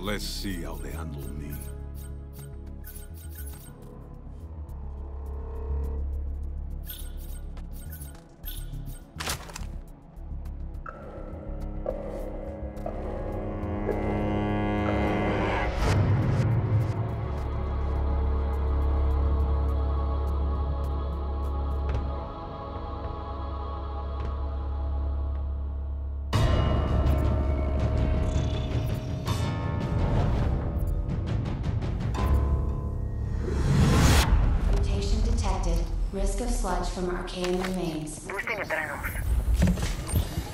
Let's see how they handle me. From Archaean remains. Busquen Eternos.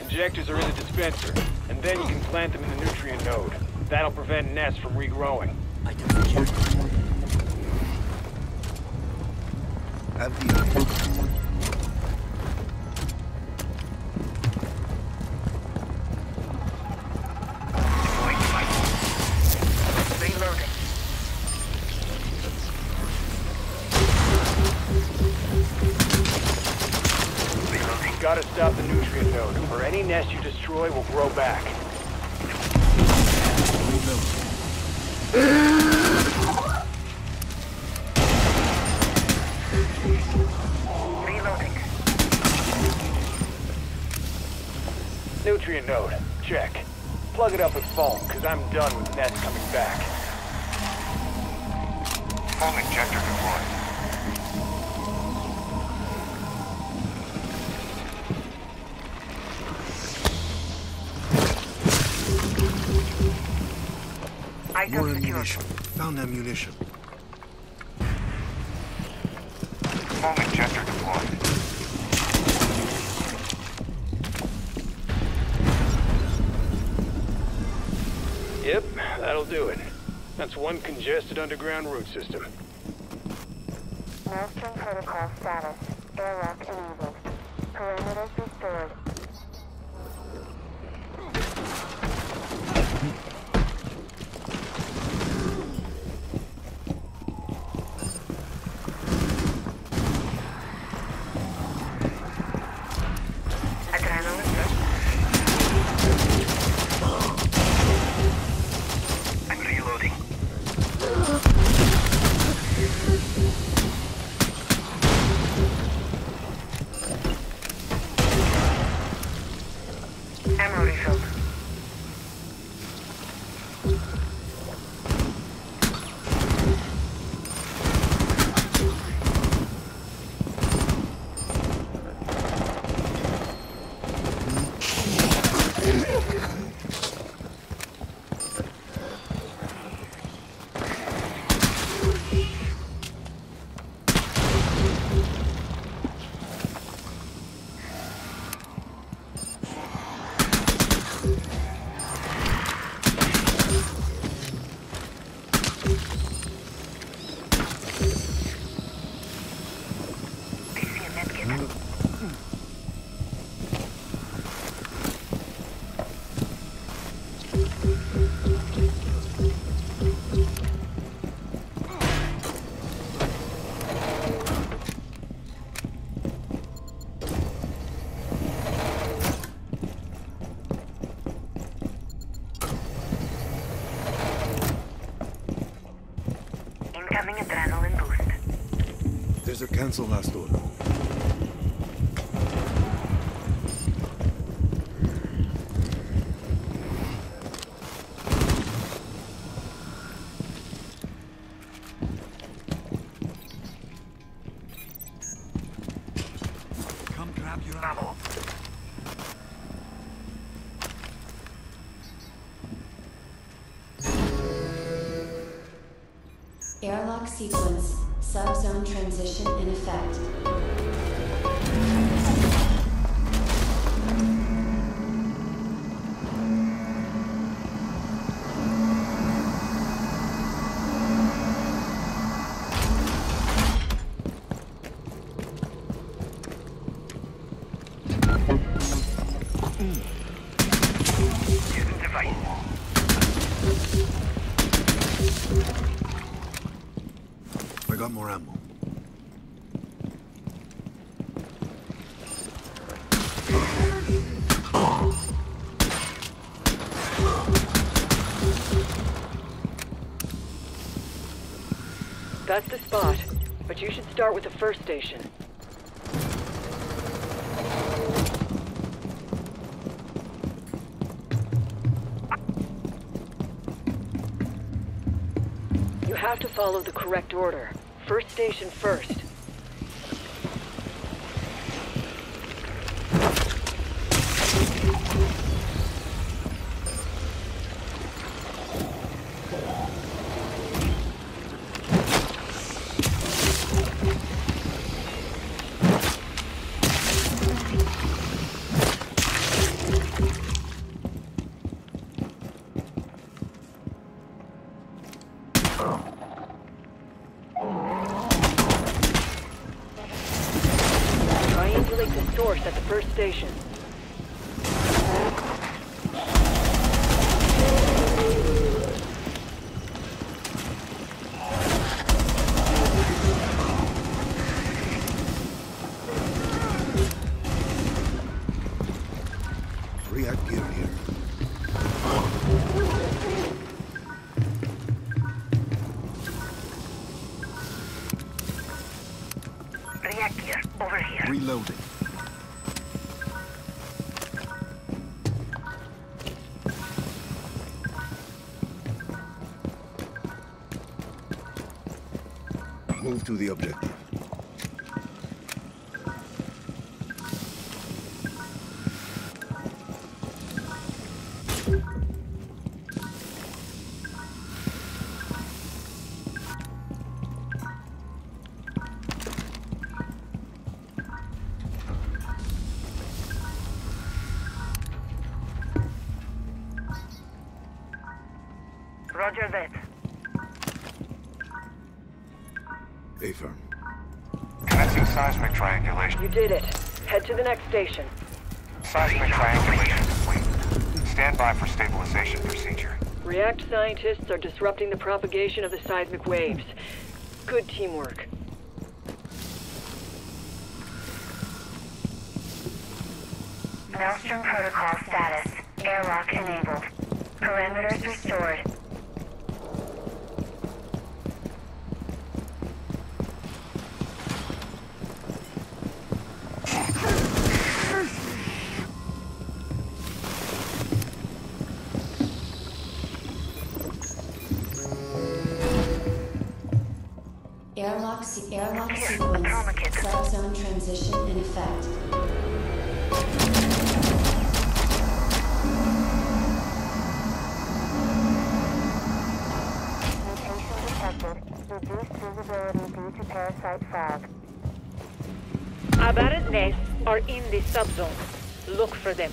Injectors are in the dispenser, and then you can plant them in the nutrient node. That'll prevent nests from regrowing. Deploying any nest you destroy will grow back. Reloading. Nutrient node, check. Plug it up with foam, cause I'm done with nests coming back. Foam injector deployed. Found ammunition. Foam injector deployed. Yep, that'll do it. That's one congested underground root system. Boost. Cancel last order. Come grab your ammo. Airlock sequence. Subzone transition in effect. Start with the first station. You have to follow the correct order. First station first. To the objective. Roger that. A firm. Commencing seismic triangulation. You did it. Head to the next station. Seismic triangulation complete. Stand by for stabilization procedure. React scientists are disrupting the propagation of the seismic waves. Good teamwork. Maelstrom protocol status. Airlock enabled. Parameters restored. Transition in effect. Mutation detected. Reduced visibility due to parasite fog. Aberrant nests are in the subzone. Look for them.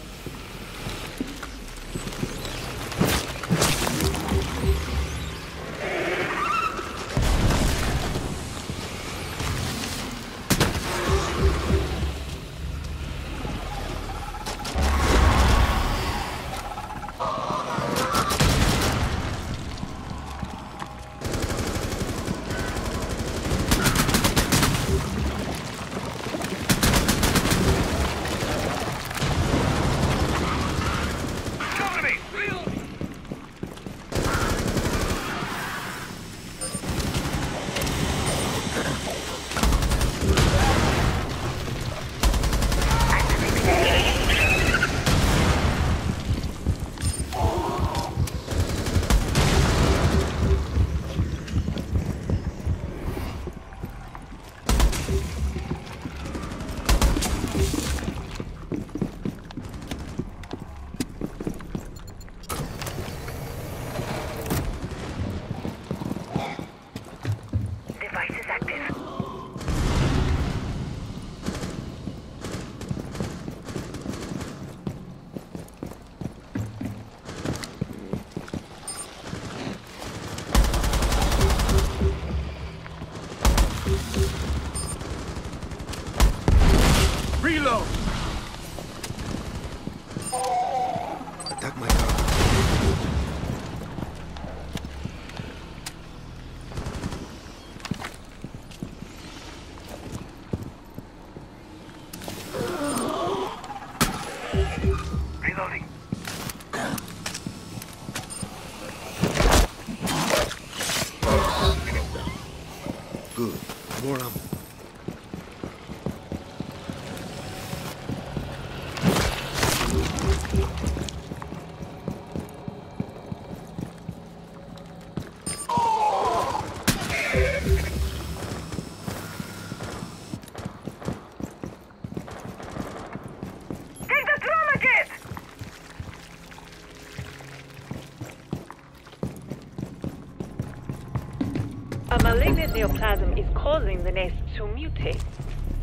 Neoplasm is causing the nest to mutate.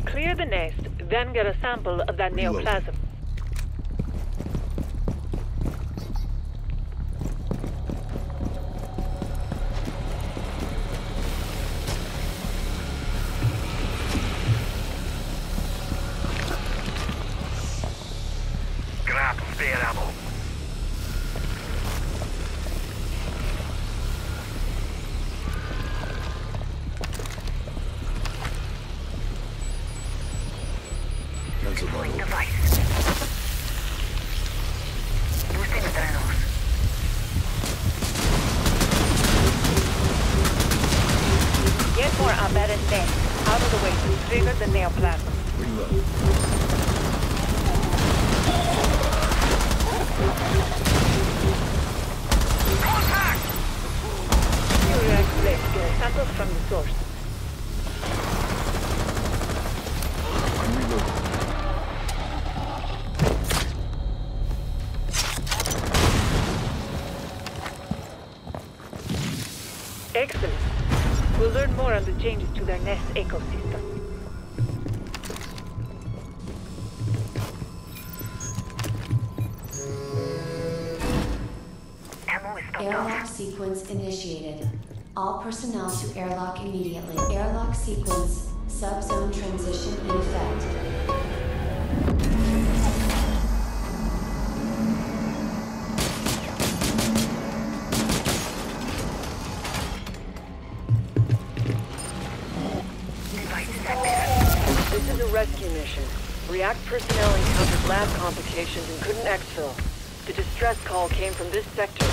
Clear the nest, then get a sample of that neoplasm. The neoplasm. Reload. Blade, get a sample from the source. I'm. Excellent. We'll learn more on the changes to their nest ecosystem. Sequence initiated. All personnel to airlock immediately. Airlock sequence. Subzone transition in effect. This is a rescue mission. React personnel encountered lab complications and couldn't exfil. The distress call came from this sector.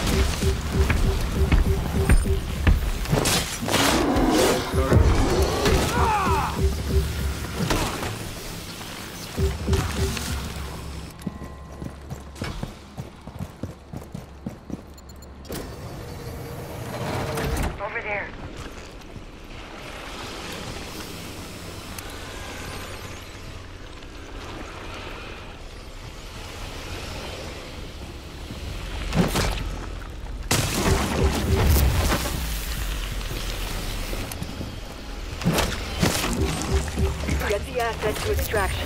Asset to extraction.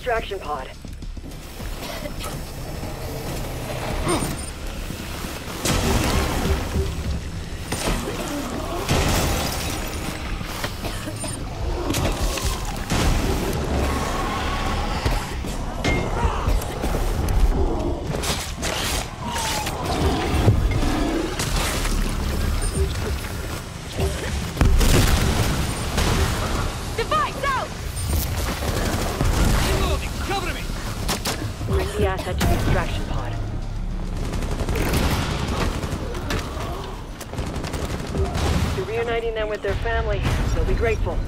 Extraction pod. You're reuniting them with their family. They'll be grateful.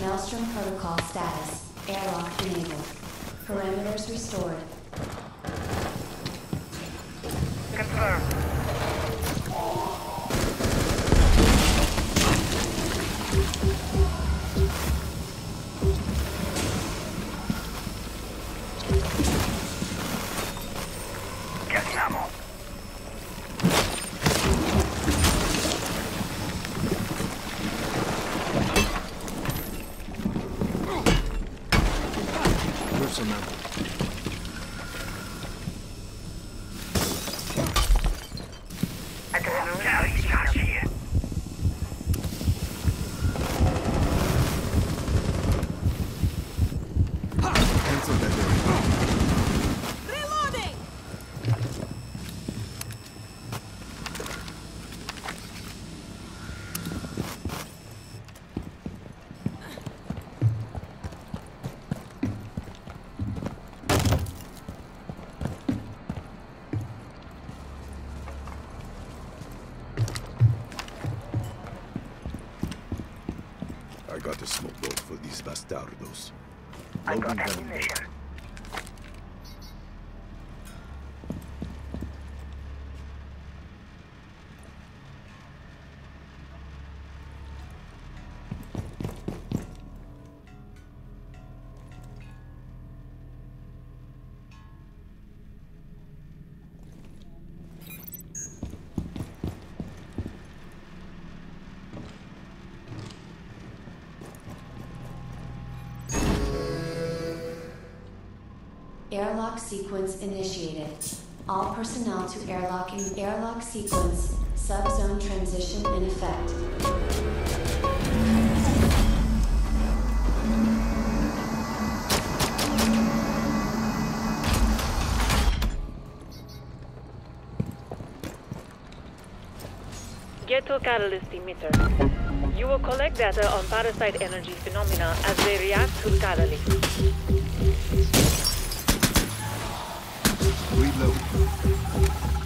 Maelstrom protocol status. Airlock enabled. Parameters restored. Confirmed. A smoke boat for these bastardos. I got ammunition. Airlock sequence initiated. All personnel to airlock in airlock sequence. Subzone transition in effect. Get to catalyst emitter. You will collect data on parasite energy phenomena as they react to the catalyst. Reload.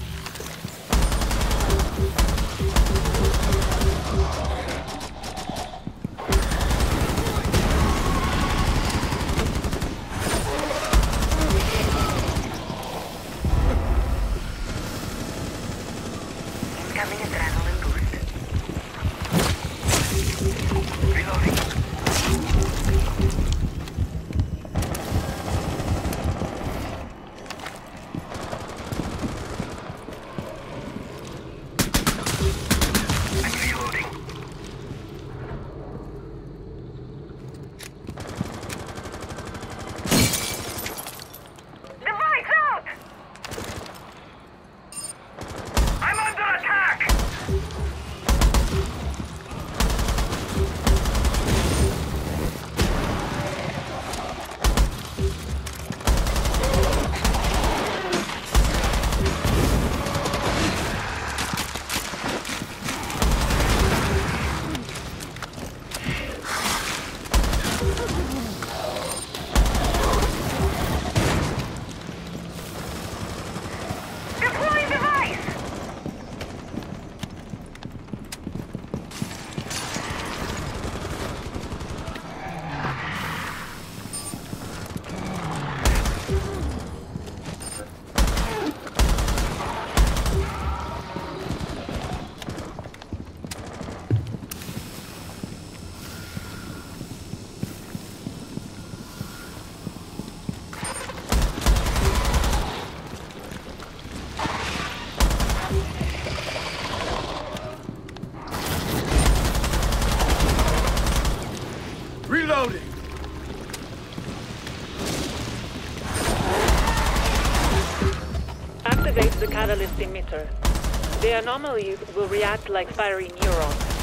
Reloading! Activate the catalyst emitter. The anomalies will react like fiery neurons.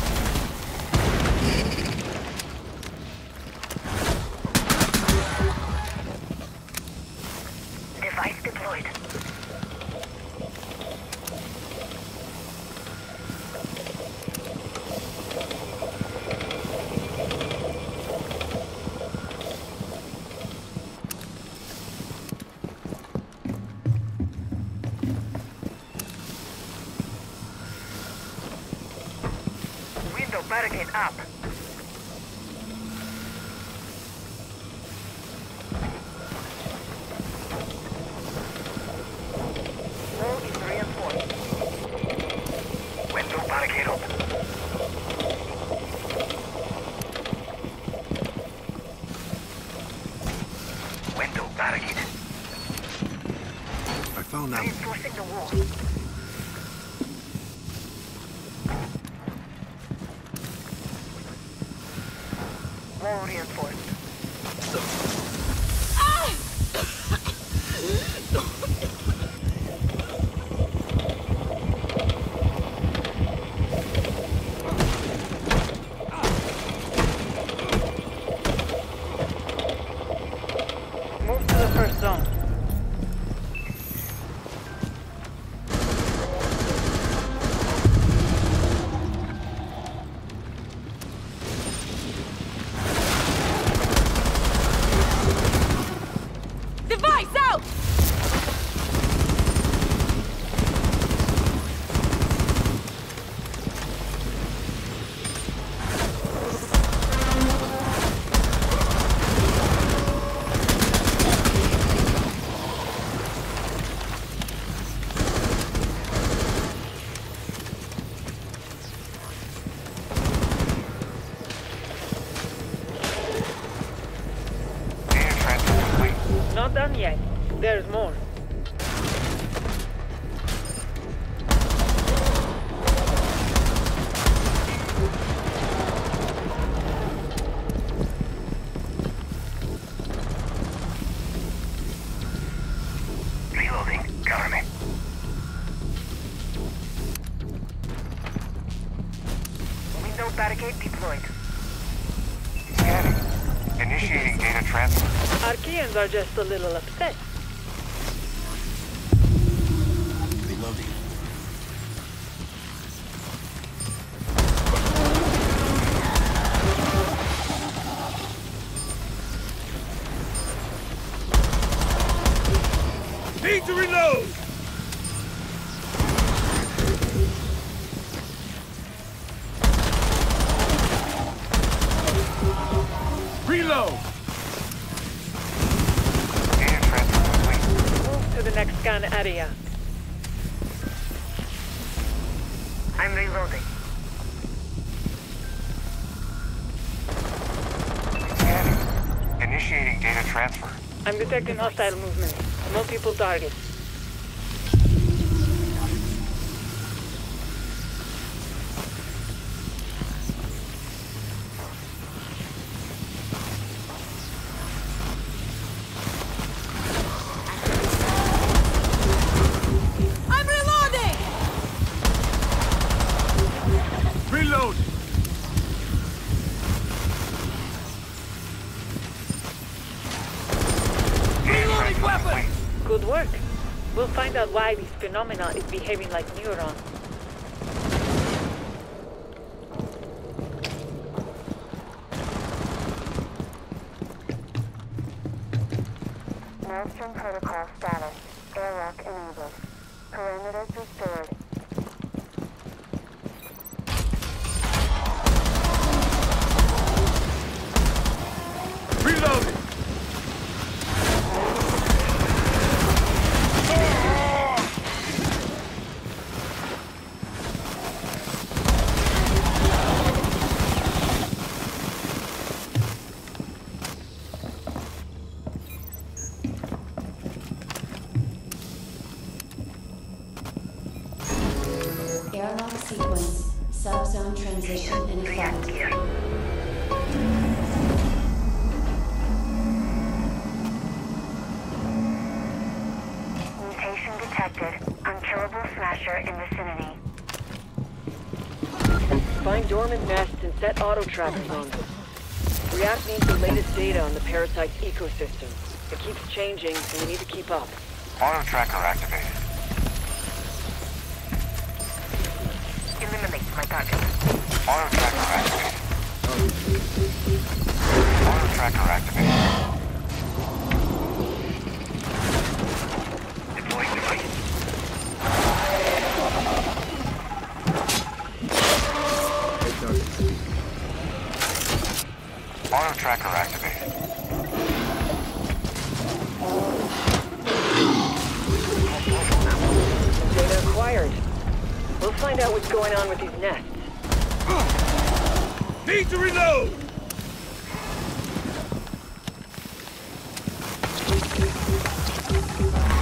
Archaeans are just a little upset. Reloading. Need to reload! Reload! I'm hostile movement. Multiple targets. I'm behaving like Neuron. Auto trackers on them. React needs the latest data on the parasite's ecosystem. It keeps changing, and we need to keep up. Auto tracker activated. We'll find out what's going on with these nests. Need to reload! Reload.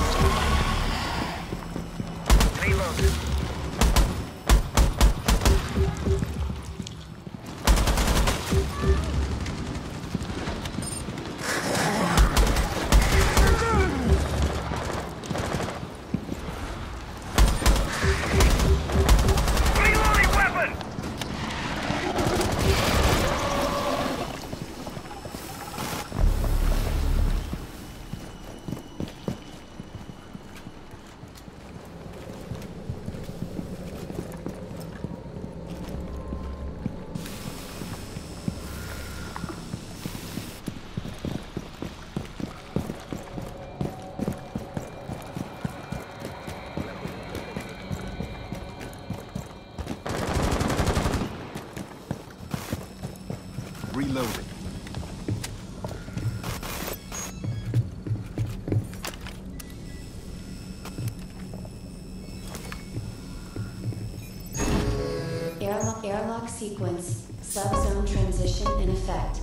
clock sequence, subzone transition in effect.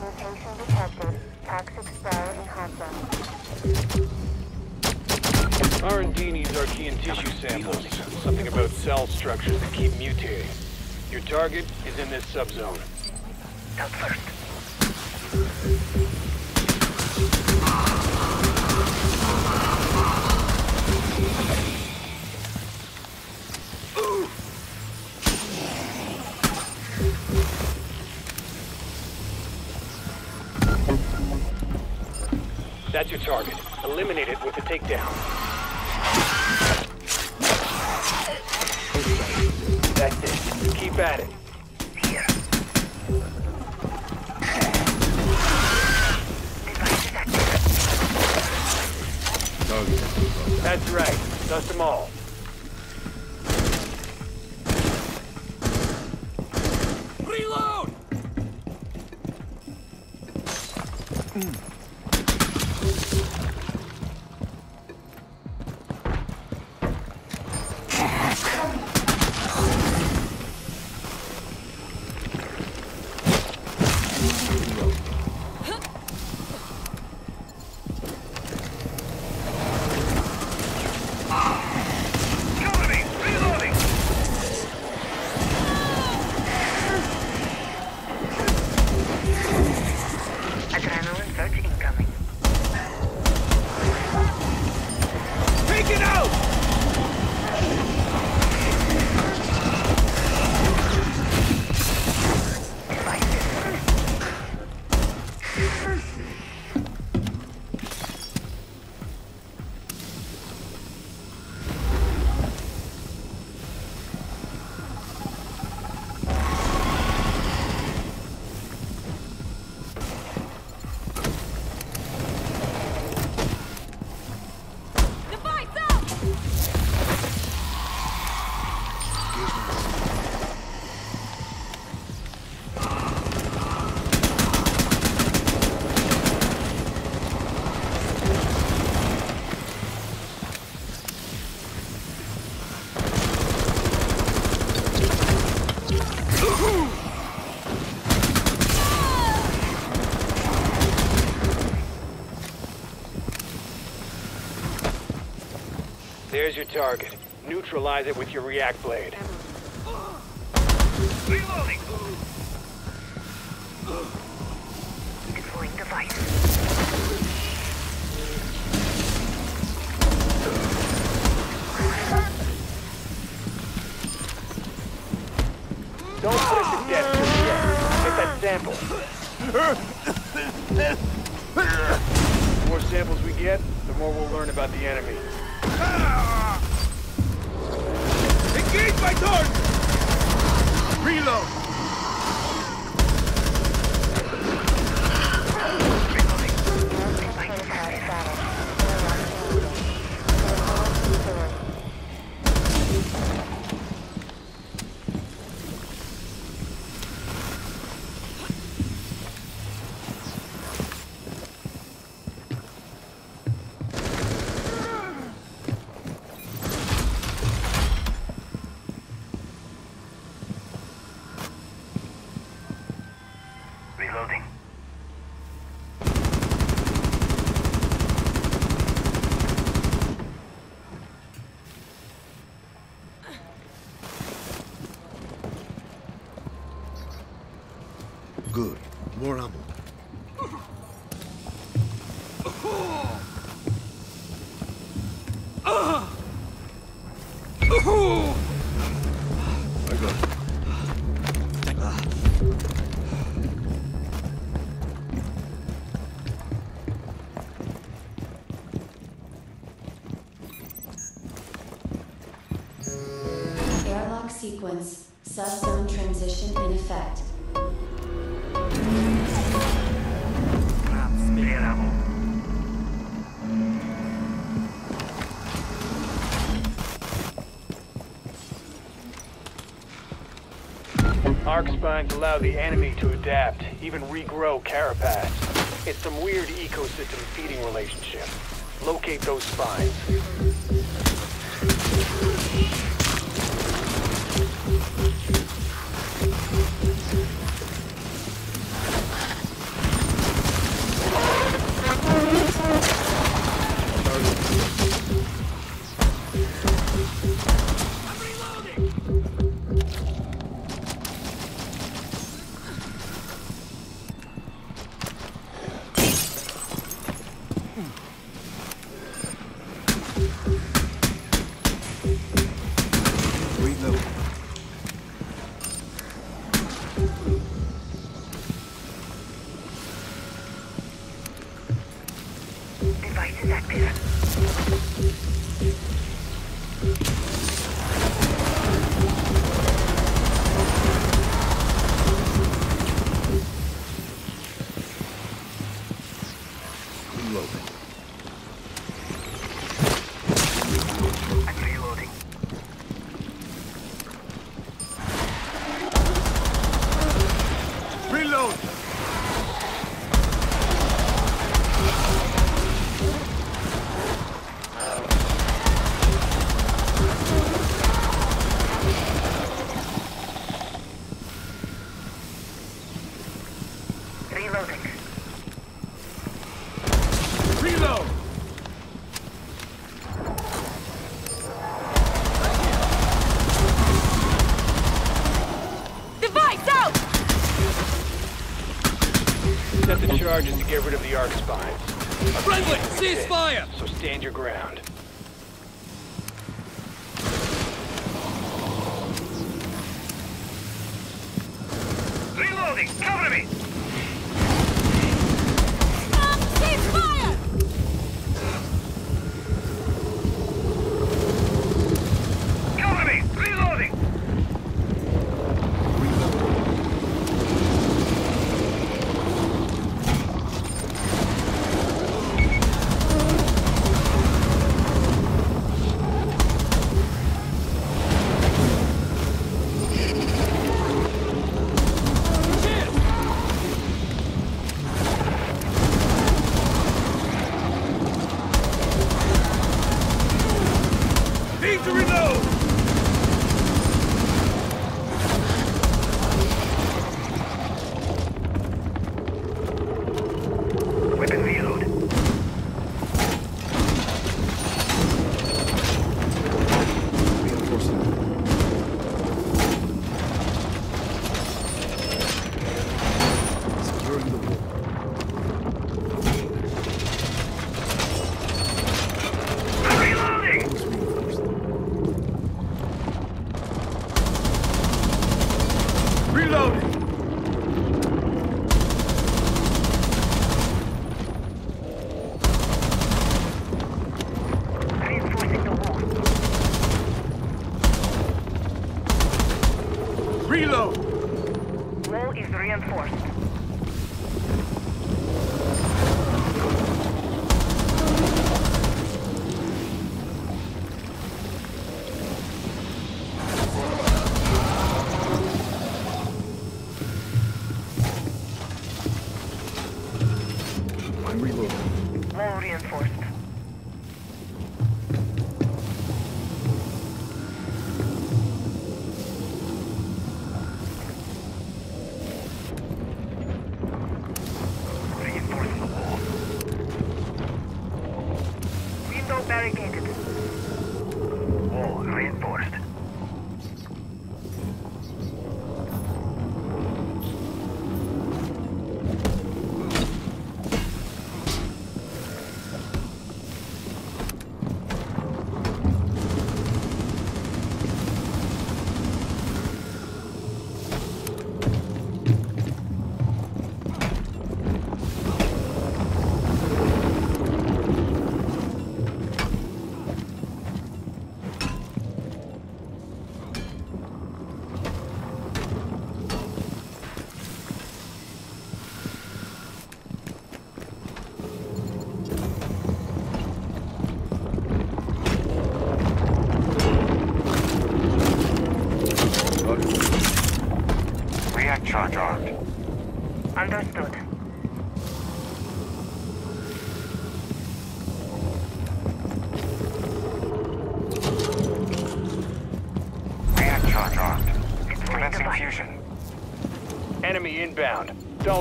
Mutation detected. Toxic spray in hot zone. R&D needs Archaean tissue samples. Something about cell structures that keep mutating. Your target is in this subzone. Out first. Target. Eliminate it with a takedown. Your target. Neutralize it with your react blade. Reloading! Deploying device. Don't put it death just yet. Get that sample. The more samples we get, the more we'll learn about the enemy. Engage my target! Reload! Arc spines allow the enemy to adapt, even regrow carapace. It's some weird ecosystem feeding relationship. Locate those spines.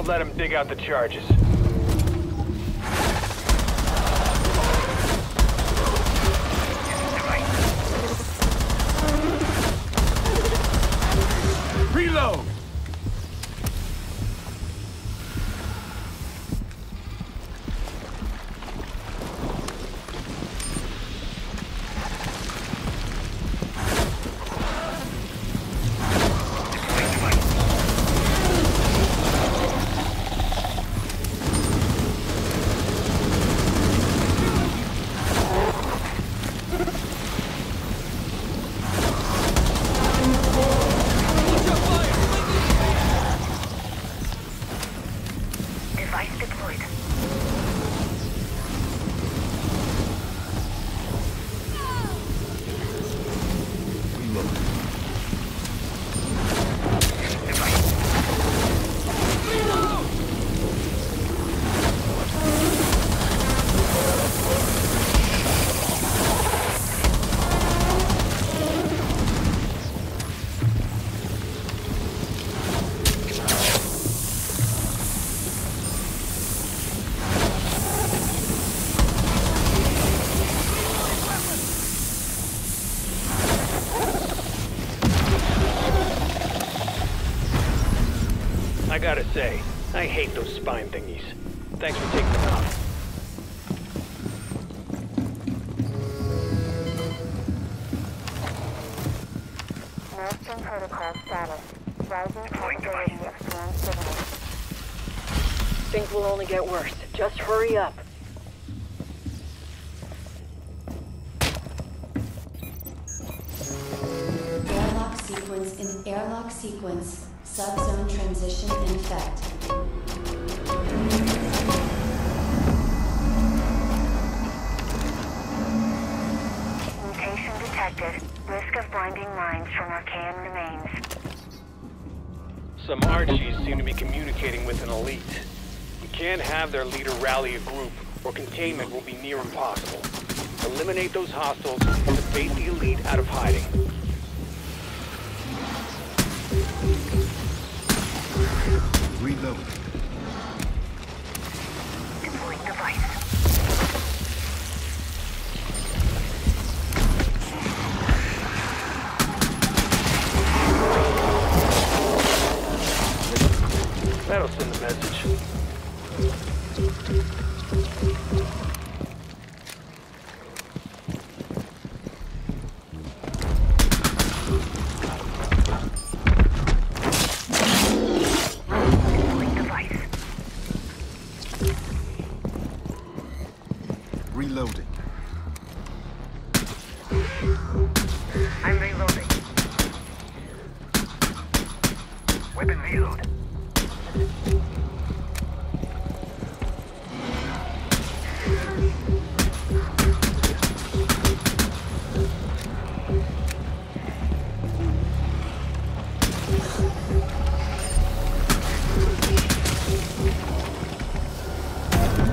Let them dig out the charges. I gotta say, I hate those spine thingies. Thanks for taking them out. Nesting protocol status. Rising probability of swarm signal. Things will only get worse. Just hurry up. In airlock sequence. Subzone transition in effect. Mutation detected. Risk of blinding lines from Archaean remains. Some Archies seem to be communicating with an elite. We can't have their leader rally a group, or containment will be near impossible. Eliminate those hostiles and debate the elite out of hiding. Reload.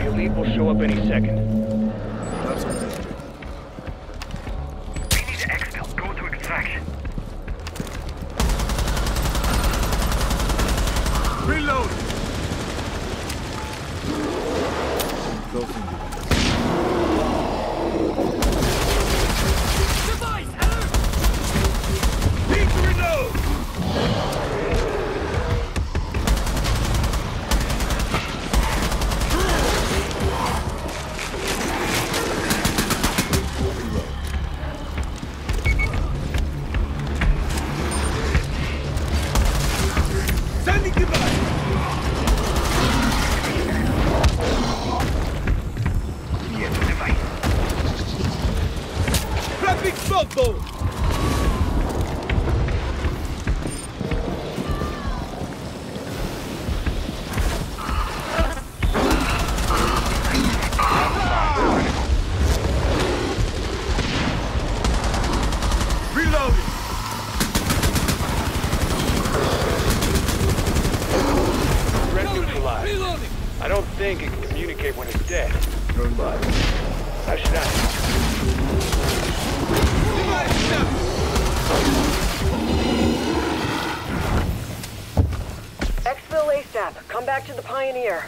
Elite will show up any second. Back to the Pioneer.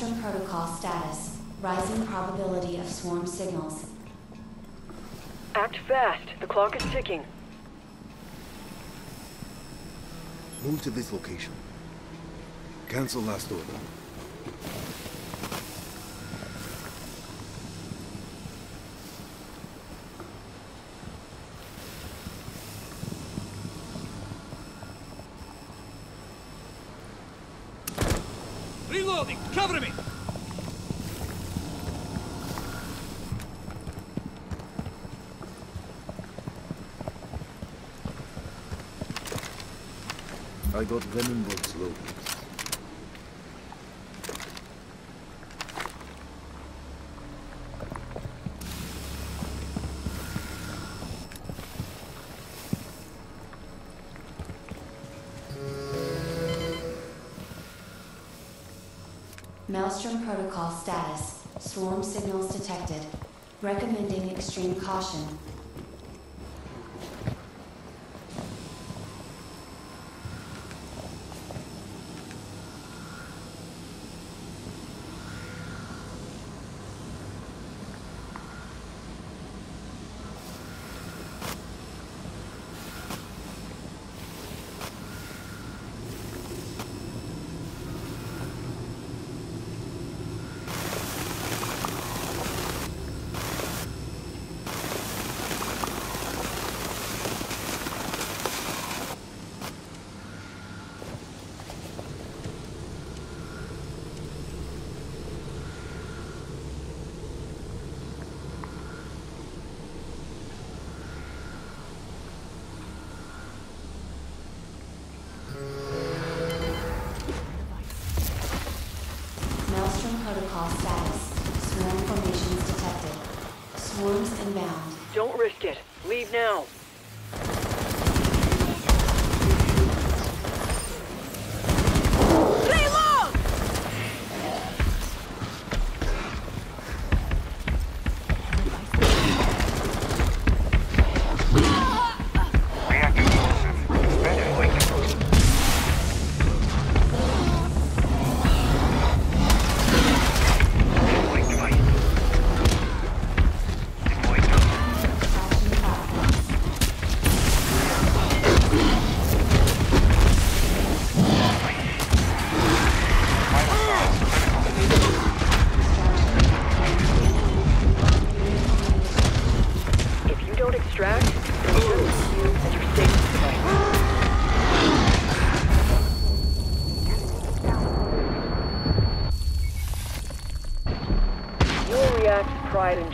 Maelstrom Protocol status. Rising probability of swarm signals. Act fast. The clock is ticking. Move to this location. Cancel last order. Reloading! Cover me! Maelstrom Protocol status. Swarm signals detected. Recommending extreme caution.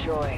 You'll